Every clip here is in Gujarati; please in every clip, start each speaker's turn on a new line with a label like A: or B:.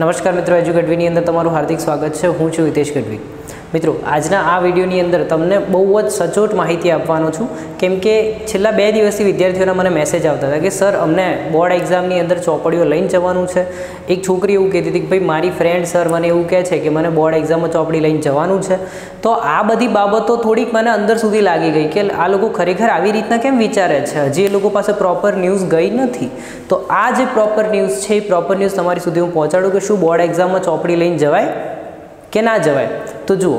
A: નમસ્કાર મિત્રો એજ્યુકેટવીની અંદર તમારું હાર્દિક સ્વાગત છે. હું છું હિતેશ ગઢવી. મિત્રો, આજના આ વિડીયોની અંદર તમને બહુ જ સચોટ માહિતી આપવાનો છું. કેમ કે છેલ્લા બે દિવસથી વિદ્યાર્થીઓના મને મેસેજ આવતા હતા કે, સર, અમને બોર્ડ એક્ઝામની અંદર ચોપડીઓ લઈને જવાનું છે. એક છોકરી એવું કહેતી હતી કે, ભાઈ, મારી ફ્રેન્ડ સર મને એવું કહે છે કે, મને બોર્ડ એક્ઝામમાં ચોપડી લઈને જવાનું છે. તો આ બધી બાબતો થોડીક મને અંદર સુધી લાગી ગઈ કે, આ લોકો ખરેખર આવી રીતના કેમ વિચારે છે? હજી એ લોકો પાસે પ્રોપર ન્યૂઝ ગઈ નથી. તો આ જે પ્રોપર ન્યૂઝ છે, એ પ્રોપર ન્યૂઝ તમારી સુધી હું પહોંચાડું કે, શું બોર્ડ એક્ઝામમાં ચોપડી લઈને જવાય કે ના જવાય? તો જુઓ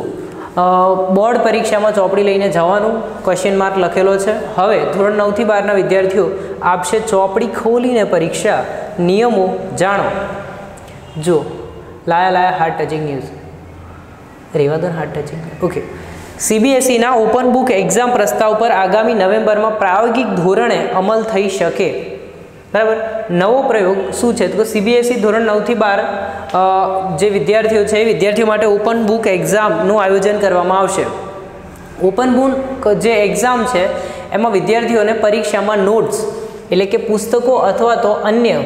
A: બોર્ડ પરીક્ષામાં ચોપડી લઈને જવાનું ક્વેશ્ચન માર્ક લખેલો છે. હવે ધોરણ નવથી બારના વિદ્યાર્થીઓ આપશે ચોપડી ખોલીને પરીક્ષા નિયમો જાણો. જુઓ, લાયા લાયા હાર્ટ ટચિંગ ન્યૂઝ રેવા દો હાર્ટ ટચિંગ ઓકે સીબીએસઈના ઓપન બુક એક્ઝામ પ્રસ્તાવ પર આગામી નવેમ્બરમાં પ્રાયોગિક ધોરણે અમલ થઈ શકે. બરાબર? નવો પ્રયોગ શું છે? તો સીબીએસઈ ધોરણ નવથી બાર જે વિદ્યાર્થીઓ છે, એ વિદ્યાર્થીઓ માટે ઓપન બુક એક્ઝામનું આયોજન કરવામાં આવશે. ઓપન બુક જે એક્ઝામ છે, એમાં વિદ્યાર્થીઓને પરીક્ષામાં નોટ્સ એટલે કે પુસ્તકો અથવા તો અન્ય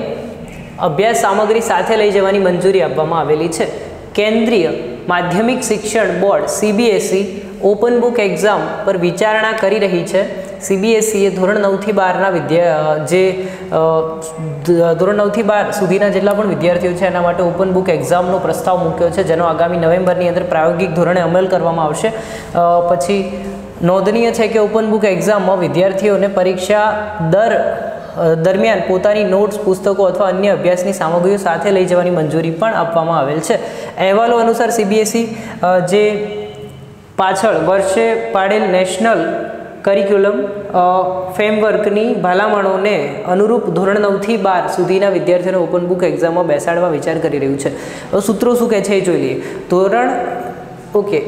A: અભ્યાસ સામગ્રી સાથે લઈ જવાની મંજૂરી આપવામાં આવેલી છે. કેન્દ્રીય માધ્યમિક શિક્ષણ board CBSE open book exam પર વિચારણા કરી રહી છે. સીબીએસઈએ ધોરણ નવથી બારના વિદ્યા, જે ધોરણ નવથી બાર સુધીના જેટલા પણ વિદ્યાર્થીઓ છે, એના માટે ઓપન બુક એક્ઝામનો પ્રસ્તાવ મૂક્યો છે, જેનો આગામી નવેમ્બરની અંદર પ્રાયોગિક ધોરણે અમલ કરવામાં આવશે. પછી નોંધનીય છે કે ઓપન બુક એક્ઝામમાં વિદ્યાર્થીઓને પરીક્ષા દર દરમિયાન પોતાની નોટ્સ, પુસ્તકો અથવા અન્ય અભ્યાસની સામગ્રીઓ સાથે લઈ જવાની મંજૂરી પણ આપવામાં આવેલ છે. અહેવાલો અનુસાર સીબીએસઈ જે પાછળ વર્ષે પાડેલ નેશનલ કરિક્યુલમ ફ્રેમવર્કની ભલામણોને અનુરૂપ ધોરણ નવથી બાર સુધીના વિદ્યાર્થીઓને ઓપન બુક એક્ઝામમાં બેસાડવા વિચાર કરી રહ્યું છે. સૂત્રો શું કહે છે એ જોઈ લઈએ. ધોરણ, ઓકે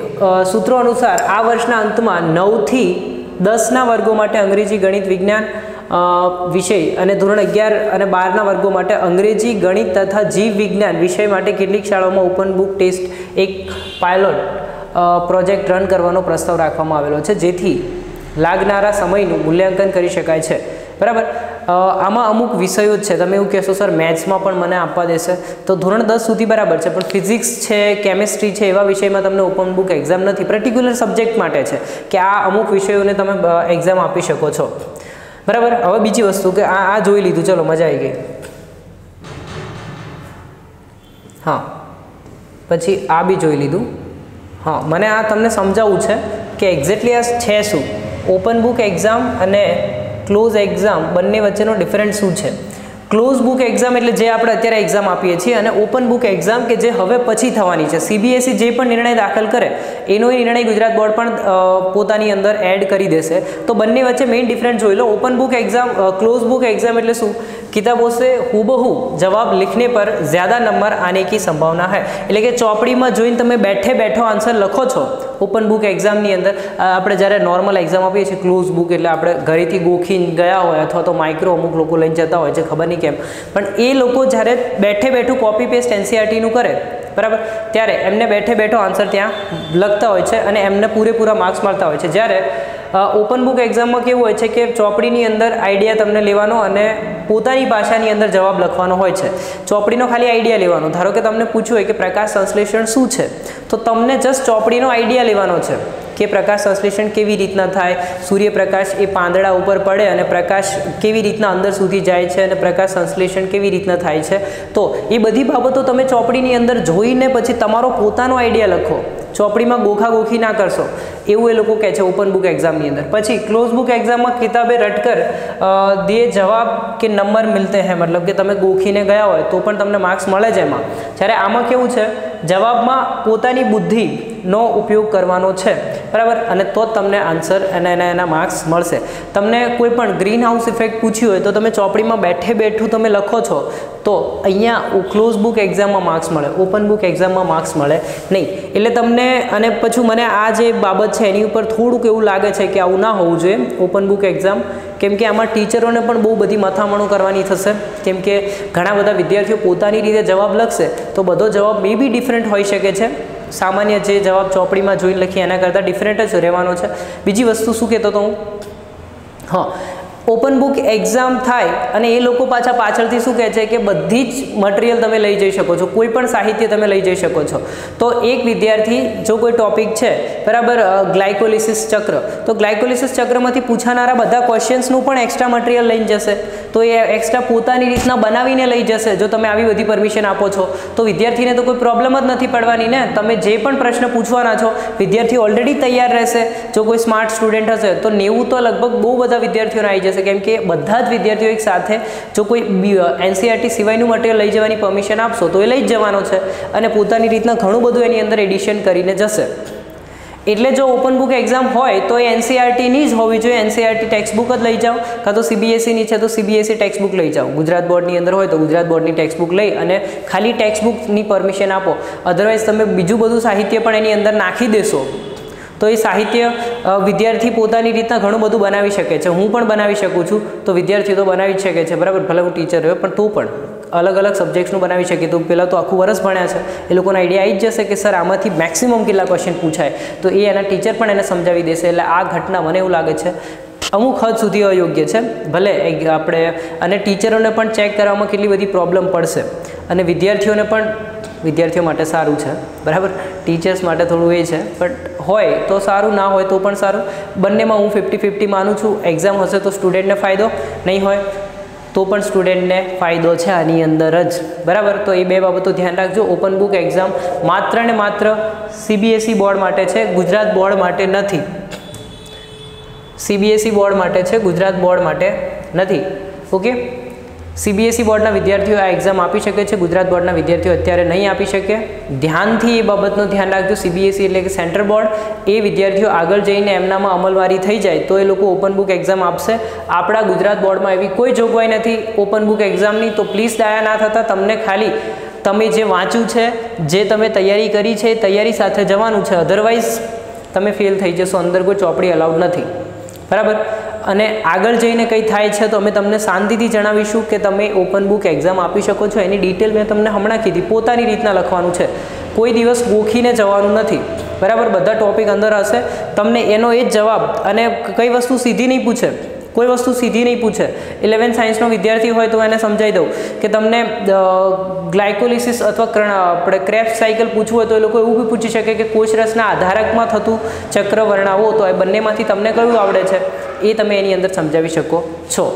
A: સૂત્રો અનુસાર આ વર્ષના અંતમાં નવથી દસના વર્ગો માટે અંગ્રેજી, ગણિત, વિજ્ઞાન વિષય અને ધોરણ અગિયાર અને બારના વર્ગો માટે અંગ્રેજી, ગણિત તથા જીવ વિજ્ઞાન વિષય માટે કેટલીક શાળાઓમાં ઓપન બુક ટેસ્ટ એક પાયલોટ પ્રોજેક્ટ રન કરવાનો પ્રસ્તાવ રાખવામાં આવેલો છે. જેથી લાગનારા સમયનું મૂલ્યાંકન કરી શકાય છે. બરાબર? આમાં અમુક વિષયો જ છે. તમે એવું કહેશો, સર, મેથ્સમાં પણ મને આપવા દેશે. તો ધોરણ દસ સુધી બરાબર છે, પણ ફિઝિક્સ છે, કેમિસ્ટ્રી છે, એવા વિષયમાં તમને ઓપન બુક એક્ઝામ નથી. પર્ટિક્યુલર સબ્જેક્ટ માટે છે કે આ અમુક વિષયોને તમે એક્ઝામ આપી શકો છો. બરાબર? હવે બીજી વસ્તુ કે આ આ જોઈ લીધું. ચલો, મજા આવી ગઈ. હા. પછી આ બી જોઈ લીધું. હા, મને આ તમને સમજાવવું છે કે એક્ઝેક્ટલી આ છે શું? ઓપન બુક એક્ઝામ અને ક્લોઝ એક્ઝામ બંને વચ્ચેનો ડિફરન્સ શું છે? ક્લોઝ બુક એક્ઝામ એટલે જે આપણે અત્યારે એક્ઝામ આપીએ છીએ અને ઓપન બુક એક્ઝામ કે જે હવે પછી થવાની છે. સીબીએસઈ જે પણ નિર્ણય દાખલ કરે, એનો એ નિર્ણય ગુજરાત બોર્ડ પણ પોતાની અંદર એડ કરી દેશે. તો બંને વચ્ચે મેઇન ડિફરન્સ જોઈ લો. Open book exam close book exam એટલે શું? किताबों से हुबहू जवाब लिखने पर ज़्यादा नंबर आने की संभावना है એટલે કે ચોપડીમાં જોઈને તમે બેઠે બેઠો આન્સર લખો છો ઓપન બુક એક્ઝામની અંદર આપણે જ્યારે નોર્મલ એક્ઝામ આપીએ છીએ ક્લોઝ બુક એટલે આપણે ઘરેથી ગોખીને ગયા હોય અથવા તો માઇક્રો અમુક લોકો લઈને જતા હોય છે ખબર નહીં કેમ પણ એ લોકો જ્યારે બેઠે બેઠું કોપી પેસ્ટ એનસીઆરટીનું કરે બરાબર ત્યારે એમને બેઠે બેઠો આન્સર ત્યાં લખતા હોય છે અને એમને પૂરેપૂરા માર્ક્સ મળતા હોય છે જ્યારે ઓપન બુક એક્ઝામમાં કેવું હોય છે કે ચોપડીની અંદર આઈડિયા તમને લેવાનો અને પોતાની ભાષાની અંદર જવાબ લખવાનો હોય છે. ચોપડીનો ખાલી આઈડિયા લેવાનો. ધારો કે તમને પૂછ્યું હોય કે પ્રકાશ સંશ્લેષણ શું છે? તો તમને જસ્ટ ચોપડીનો આઈડિયા લેવાનો છે કે પ્રકાશ સંશ્લેષણ કેવી રીતના થાય, સૂર્યપ્રકાશ એ પાંદડા ઉપર પડે અને પ્રકાશ કેવી રીતના અંદર સુધી જાય છે અને પ્રકાશ સંશ્લેષણ કેવી રીતના થાય છે. તો એ બધી બાબતો તમે ચોપડીની અંદર જોઈને પછી તમારો પોતાનો આઈડિયા લખો. ચોપડીમાં ગોખા ગોખી ના કરશો. એવું એ લોકો કહે છે ઓપન બુક એક્ઝામની અંદર. પછી ક્લોઝ બુક એક્ઝામમાં કિતાબે રટકર દે જવાબ કે નંબર મિલતે હૈ. મતલબ કે તમે ગોખીને ગયા હોય તો પણ તમને માર્ક્સ મળે જ એમાં. જ્યારે આમાં કેવું છે, જવાબમાં પોતાની બુદ્ધિનો ઉપયોગ કરવાનો છે. બરાબર? અને તો તમને આન્સર અને એના એના માર્ક્સ મળશે. તમને કોઈ પણ ગ્રીન હાઉસ ઇફેક્ટ પૂછ્યું હોય તો તમે ચોપડીમાં બેઠે બેઠું તમે લખો છો, તો અહીંયા ક્લોઝ બુક એક્ઝામમાં માર્ક્સ મળે ઓપન બુક એક્ઝામમાં માર્ક્સ મળે નહીં. એટલે તમને, અને પછી મને આ જે બાબત છે એની ઉપર થોડુંક એવું લાગે છે કે આવું ના હોવું જોઈએ ઓપન બુક એક્ઝામ કેમ કે આમાં ટીચરોને પણ બહુ બધી મથામણો કરવાની થશે. કેમ કે ઘણા બધા વિદ્યાર્થીઓ પોતાની રીતે જવાબ લખશે, તો બધો જવાબ મે બી ડિફરન્ટ હોઈ શકે છે. સામાન્ય જે જવાબ ચોપડીમાં જોઈને લખીએ એના કરતાં ડિફરન્ટ જ રહેવાનો છે. બીજી વસ્તુ શું કહેતો હતો હું? હા ઓપન બુક એક્ઝામ થાય અને એ લોકો પાછા પાછળથી શું કહે છે કે બધી જ મટીરિયલ તમે લઈ જઈ શકો છો, કોઈ પણ સાહિત્ય તમે લઈ જઈ શકો છો. તો એક વિદ્યાર્થી જો કોઈ ટોપિક છે, બરાબર ગ્લાયકોલિસિસ ચક્ર, તો ગ્લાયકોલિસિસ ચક્રમાંથી પૂછાનારા બધા ક્વેશ્ચન્સનું પણ એક્સ્ટ્રા મટીરિયલ લઈને જશે. તો એ એક્સ્ટ્રા પોતાની રીતના બનાવીને લઈ જશે, જો તમે આવી બધી પરમિશન આપો છો. તો વિદ્યાર્થીને તો કોઈ પ્રોબ્લેમ જ નથી પડવાની ને? તમે જે પણ પ્રશ્ન પૂછવાના છો, વિદ્યાર્થી ઓલરેડી તૈયાર રહેશે. જો કોઈ સ્માર્ટ સ્ટુડન્ટ હશે, તો નેવું તો લગભગ બહુ બધા વિદ્યાર્થીઓને આવી જશે. જશે કેમ કે બધા જ વિદ્યાર્થીઓ એક સાથે જો કોઈ એનસીઆરટી સિવાયનું મટીરિયલ લઈ જવાની પરમિશન આપશો તો એ લઈ જ જવાનો છે અને પોતાની રીતના ઘણું બધું એની અંદર એડિશન કરીને જશે. એટલે જો ઓપન બુક એક્ઝામ હોય તો એ એનસીઆરટીની જ હોવી જોઈએ. એનસીઆરટી ટેક્સ્ટ બુક જ લઈ જાઓ કાં તો સીબીએસઈની છે તો સીબીએસઈ ટેક્સ્ટ બુક લઈ જાઓ. ગુજરાત બોર્ડની અંદર હોય તો ગુજરાત બોર્ડની ટેક્સ્ટ બુક લઈ અને ખાલી ટેક્સ્ટ બુકની પરમિશન આપો. અધરવાઇઝ તમે બીજું બધું સાહિત્ય પણ એની અંદર નાખી દેશો. તો એ સાહિત્ય વિદ્યાર્થી પોતાની રીતના ઘણું બધું બનાવી શકે છે. હું પણ બનાવી શકું છું, તો વિદ્યાર્થી તો બનાવી શકે છે. બરાબર? ભલે હું ટીચર હોય પણ તું પણ. અલગ અલગ સબ્જેક્ટ્સનું બનાવી શકીએ. તો પહેલાં તો આખું વર્ષ ભણ્યા છે. એ લોકોનો આઈડિયા આવી જ જશે કે, સર, આમાંથી મેક્સિમમ કેટલા ક્વેશ્ચન પૂછાય? તો એ એના ટીચર પણ એને સમજાવી દેશે. એટલે આ ઘટના મને એવું લાગે છે, અમુક હદ સુધી અયોગ્ય છે. ભલે આપણે, અને ટીચરોને પણ ચેક કરવામાં કેટલી બધી પ્રોબ્લેમ પડશે. અને વિદ્યાર્થીઓને પણ, વિદ્યાર્થીઓ માટે સારું છે. બરાબર? ટીચર્સ માટે થોડું એ છે બટ હોય તો સારું, ના હોય તો પણ સારું. બંનેમાં હું ફિફ્ટી ફિફ્ટી માનું છું. એક્ઝામ હશે તો સ્ટુડન્ટને ફાયદો, નહીં હોય તો પણ સ્ટુડન્ટને ફાયદો છે આની અંદર જ. બરાબર? તો એ બે બાબતો ધ્યાન રાખજો. ઓપન બુક એક્ઝામ માત્ર ને માત્ર સીબીએસઈ બોર્ડ માટે છે, ગુજરાત બોર્ડ માટે નથી. સીબીએસઈ બોર્ડ માટે છે, ગુજરાત બોર્ડ માટે નથી. ઓકે સીબીએસઈ બોર્ડના વિદ્યાર્થીઓ આ એક્ઝામ આપી શકે છે. ગુજરાત બોર્ડના વિદ્યાર્થીઓ અત્યારે નહીં આપી શકે. ધ્યાનથી એ બાબતનું ધ્યાન રાખજો. સીબીએસઈ એટલે કે સેન્ટર બોર્ડ. એ વિદ્યાર્થીઓ આગળ જઈને એમનામાં અમલવારી થઈ જાય તો એ લોકો ઓપન બુક એક્ઝામ આપશે. આપણા ગુજરાત બોર્ડમાં એવી કોઈ જોગવાઈ નથી ઓપન બુક એક્ઝામની. તો પ્લીઝ ડાયા ના થતાં તમને ખાલી તમે જે વાંચ્યું છે, જે તમે તૈયારી કરી છે તૈયારી સાથે જવાનું છે. અધરવાઇઝ તમે ફેલ થઈ જશો. અંદર કોઈ ચોપડી અલાઉડ નથી. બરાબર? અને આગળ જઈને કંઈ થાય છે તો અમે તમને શાંતિથી જણાવીશું કે તમે ઓપન બુક એક્ઝામ આપી શકો છો. એની ડિટેલ મેં તમને હમણાં કીધી. પોતાની રીતના લખવાનું છે. કોઈ દિવસ ગોખીને જવાનું નથી. બરાબર? બધા ટોપિક અંદર હશે. તમને એનો એ જ જવાબ અને કઈ વસ્તુ સીધી નહીં પૂછે. કોઈ વસ્તુ સીધી નહીં પૂછે. ઇલેવન્થ સાયન્સનો વિદ્યાર્થી હોય તો એને સમજાવી દઉં કે તમને ગ્લાયકોલિસિસ અથવા આપણે ક્રેફ સાયકલ પૂછવું હોય તો એ લોકો એવું બી પૂછી શકે કે કોષરસના આધારકમાં થતું ચક્ર વર્ણાવો. તો એ બંનેમાંથી તમને કયું આવડે છે? એ તમે એની અંદર સમજાવી શકો છો.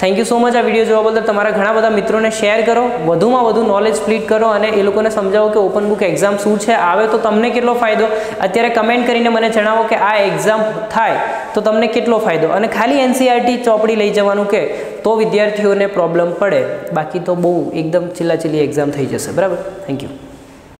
A: થેન્ક યુ સો મચ આ વીડિયો જોવા બદલ તમારા ઘણા બધા મિત્રોને શેર કરો. વધુમાં વધુ નોલેજ સ્પ્લિટ કરો અને એ લોકોને સમજાવો કે ઓપન બુક એક્ઝામ શું છે, આવે તો તમને કેટલો ફાયદો? અત્યારે કમેન્ટ કરીને મને જણાવો કે આ એક્ઝામ થાય તો તમને કેટલો ફાયદો? અને ખાલી એનસીઆરટી ચોપડી લઈ જવાનું કે તો વિદ્યાર્થીઓને પ્રોબ્લેમ પડે. બાકી તો બહુ એકદમ છેલ્લા છેલ્લી એક્ઝામ થઈ જશે. બરાબર? Thank you